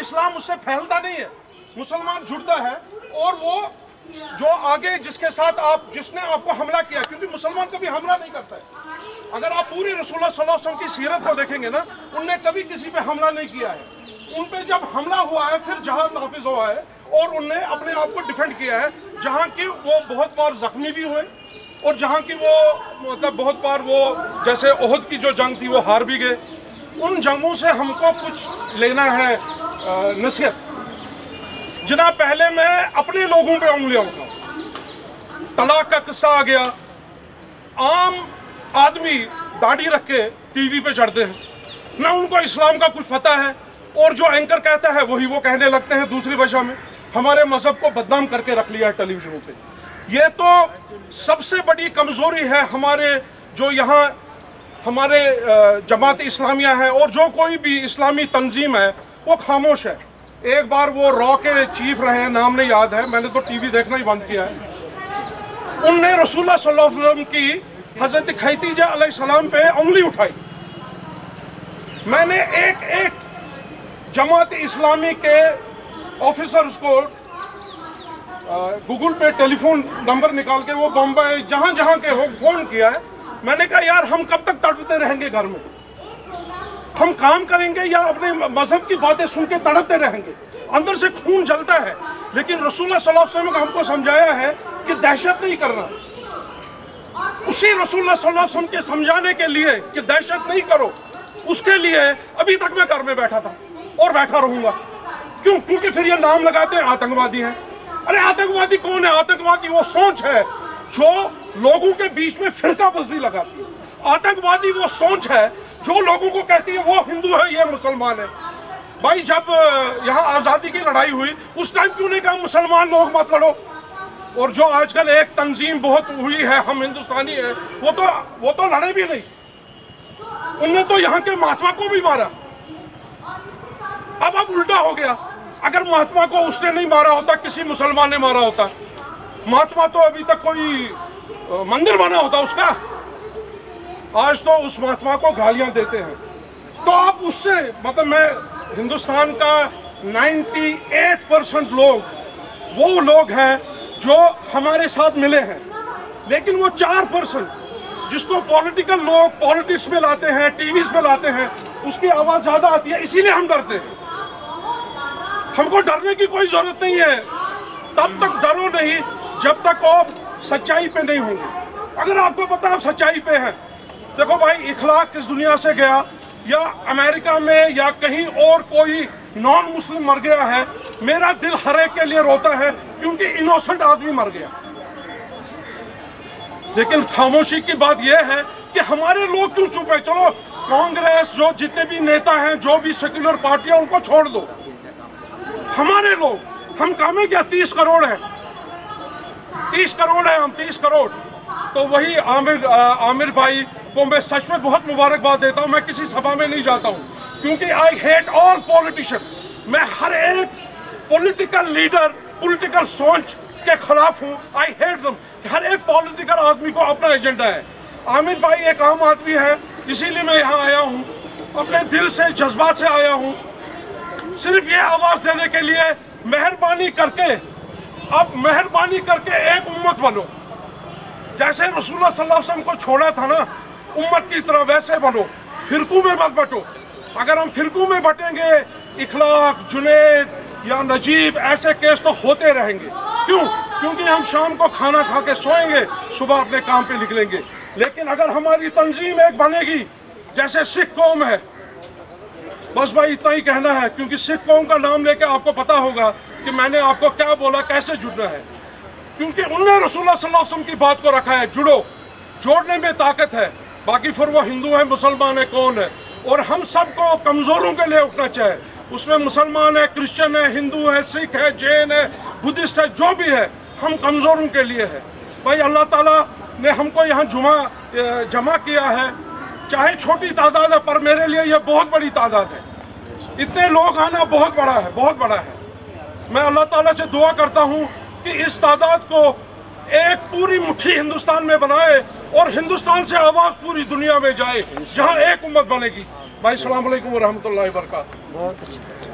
اسلام اس سے پھیلتا نہیں ہے۔ مسلمان جڑتا ہے اور وہ جو آگے جس کے ساتھ آپ جس نے آپ کو حملہ کیا، کیونکہ مسلمان کبھی حملہ نہیں کرتا ہے۔ اگر آپ پوری رسول اللہ صلی اللہ علیہ وسلم کی سیرت کو دیکھیں گے نا، ان نے کبھی کسی پہ حملہ نہیں کیا ہے۔ ان پہ جب حملہ ہوا ہے، پھر جہاں نافذ ہوا ہے اور ان نے اپنے آپ کو ڈیفینڈ کیا ہے، جہاں کی وہ بہت بار زخمی بھی ہوئے اور جہاں کی وہ مطلب بہت بار وہ جیسے عہد کی جو جنگ تھی، وہ ہار بھی گئے۔ ان جنگوں سے ہم کو کچھ لینا ہے۔ نصیحت۔ جناب، پہلے میں اپنے لوگوں پہ انگلیاں اٹھاؤں۔ طلاق کا قصہ آ گیا۔ عام آدمی داڑھی رکھ کے ٹی وی پہ چڑھتے ہیں۔ نہ ان کو اسلام کا کچھ پتہ ہے۔ اور جو اینکر کہتا ہے، وہی وہ کہنے لگتے ہیں دوسری وجہ میں۔ ہمارے مذہب کو بدنام کر کے رکھ لیا ہے ٹیلی ویژنوں پہ۔ یہ تو سب سے بڑی کمزوری ہے ہمارے جو یہاں ہمارے جماعت اسلامیہ ہے اور جو کوئی بھی اسلامی تنظیم ہے، وہ خاموش ہے۔ ایک بار وہ را کے چیف رہے ہیں نام نہیں یاد ہے، میں نے تو ٹی وی دیکھنا ہی بند کیا ہے۔ ان نے رسول اللہ صلی اللہ علیہ وسلم کی حضرت خیتیجہ علیہ السلام پہ انگلی اٹھائی۔ میں نے ایک ایک جماعت اسلامی کے آفیسرز کو گوگل پہ ٹیلی فون نمبر نکال کے وہ بمبئی جہاں جہاں کے ہو، فون کیا ہے۔ میں نے کہا، یار، ہم کب تک تڑپتے رہیں گے گھر میں؟ ہم کام کریں گے یا اپنے مذہب کی باتیں سن کے تڑپتے رہیں گے؟ اندر سے خون جلتا ہے۔ لیکن رسول اللہ صلی اللہ علیہ وسلم کا ہم کو سمجھایا ہے کہ دہشت نہیں کرنا۔ اسی رسول اللہ صلی اللہ علیہ وسلم کے سمجھانے کے لیے کہ دہشت نہیں کرو، اس کے لیے ابھی تک میں گھر میں بیٹھا تھا اور بیٹھا رہوں گا۔ کیوں؟ کیونکہ پھر یہ نام لگاتے ہیں آتنگوادی ہیں۔ ارے آتنگوادی کون ہے؟ آتنگوادی وہ سوچ ہے۔ جو لوگوں کے بیچ میں فرقہ بزی لگاتی ہے آتنگوادی وہ سوچ ہے، جو لوگوں کو کہتی ہے وہ ہندو ہے، یہ مسلمان ہے۔ بھائی، جب یہاں آزادی کی لڑائی ہوئی، اس ٹائم کیوں نہیں کہا مسلمان لوگ مت لڑو؟ اور جو آج کل ایک تنظیم بہت ہوئی ہے، ہم ہندوستانی ہیں، وہ تو وہ تو لڑے بھی نہیں۔ ان نے تو یہاں کے مہاتما کو بھی مارا۔ اب اب الٹا ہو گیا۔ اگر مہاتما کو اس نے نہیں مارا ہوتا، کسی مسلمان نے مارا ہوتا۔ مہاتما تو ابھی تک کوئی مندر بنا ہوتا اس کا۔ آج تو اس مہاتما کو گالیاں دیتے ہیں۔ تو آپ اس سے مطلب میں ہندوستان کا نائنٹی ایٹ پرسنٹ لوگ، وہ لوگ ہیں جو ہمارے ساتھ ملے ہیں۔ لیکن وہ چار پرسنٹ جس کو پولیٹیکل لوگ پولیٹکس میں لاتے ہیں ٹی ویز میں لاتے ہیں، اس کی آواز زیادہ آتی ہے، اسی لیے ہم ڈرتے ہیں۔ ہم کو ڈرنے کی کوئی ضرورت نہیں ہے۔ تب تک ڈرو نہیں۔ جب تک آپ سچائی پہ نہیں ہوں گے۔ اگر آپ کو پتا آپ سچائی پہ ہیں۔ دیکھو بھائی، اخلاق کس دنیا سے گیا؟ یا امریکہ میں یا کہیں اور کوئی نان مسلم مر گیا ہے، میرا دل ہر ایک کے لیے روتا ہے کیونکہ انوسنٹ آدمی مر گیا۔ لیکن خاموشی کی بات یہ ہے کہ ہمارے لوگ کیوں چپ ہے چلو، کانگریس جو جتنے بھی نیتا ہیں، جو بھی سیکولر پارٹیاں، ان کو چھوڑ دو۔ ہمارے لوگ، ہم کامیں کیا؟ تیس کروڑ ہیں۔ تیس کروڑ ہیں ہم، تیس کروڑ۔ تو وہی عامر عامر بھائی کو میں سچ میں بہت مبارکباد دیتا ہوں، میں کسی سبھا میں نہیں جاتا ہوں۔ کیونکہ آئی ہیٹ آل پولیٹیشن میں ہر ایک پولیٹیکل لیڈر پولیٹیکل سوچ کے خلاف ہوں۔ آئی ہیٹ دم ہر ایک پولیٹیکل آدمی کو اپنا ایجنڈا ہے۔ عامر بھائی ایک عام آدمی ہے، اسی لیے میں یہاں آیا ہوں۔ اپنے دل سے، جذبات سے آیا ہوں۔ صرف یہ آواز دینے کے لیے مہربانی کر کے اب مہربانی کر کے ایک امت بنو۔ جیسے رسول اللہ صلی اللہ علیہ وسلم کو چھوڑا تھا نا، امت کی طرح ویسے بنو۔ فرقوں میں مت بٹو۔ اگر ہم فرقوں میں بٹیں گے، اخلاق، جنید یا نجیب، ایسے کیس تو ہوتے رہیں گے۔ کیوں؟ کیونکہ ہم شام کو کھانا کھا کے سوئیں گے، صبح اپنے کام پہ نکلیں گے۔ لیکن اگر ہماری تنظیم ایک بنے گی، جیسے سکھ قوم ہے بس بھائی اتنا ہی کہنا ہے، کیونکہ سکھ قوم کا نام لے کے آپ کو پتا ہوگا کہ میں نے آپ کو کیا بولا، کیسے جڑنا ہے۔ کیونکہ انہوں نے رسول اللہ صلی اللہ علیہ وسلم کی بات کو رکھا ہے، جڑو، جوڑنے میں طاقت ہے۔ باقی پھر وہ ہندو ہیں، مسلمان ہیں، کون ہے اور ہم سب کو کمزوروں کے لیے اٹھنا چاہے۔ اس میں مسلمان ہے کرسچن ہے ہندو ہے سکھ ہے جین ہے بدھسٹ ہے جو بھی ہے، ہم کمزوروں کے لیے ہے بھائی اللہ تعالیٰ نے ہم کو یہاں جمع جمع کیا ہے۔ چاہے چھوٹی تعداد ہے، پر میرے لیے یہ بہت بڑی تعداد ہے۔ اتنے لوگ آنا بہت بڑا ہے، بہت بڑا ہے۔ میں اللہ تعالیٰ سے دعا کرتا ہوں کہ اس تعداد کو ایک پوری مٹھی ہندوستان میں بنائے اور ہندوستان سے آواز پوری دنیا میں جائے، جہاں ایک امت بنے گی۔ بھائی، السلام علیکم ورحمۃ اللہ وبرکاتہ۔ اچھا۔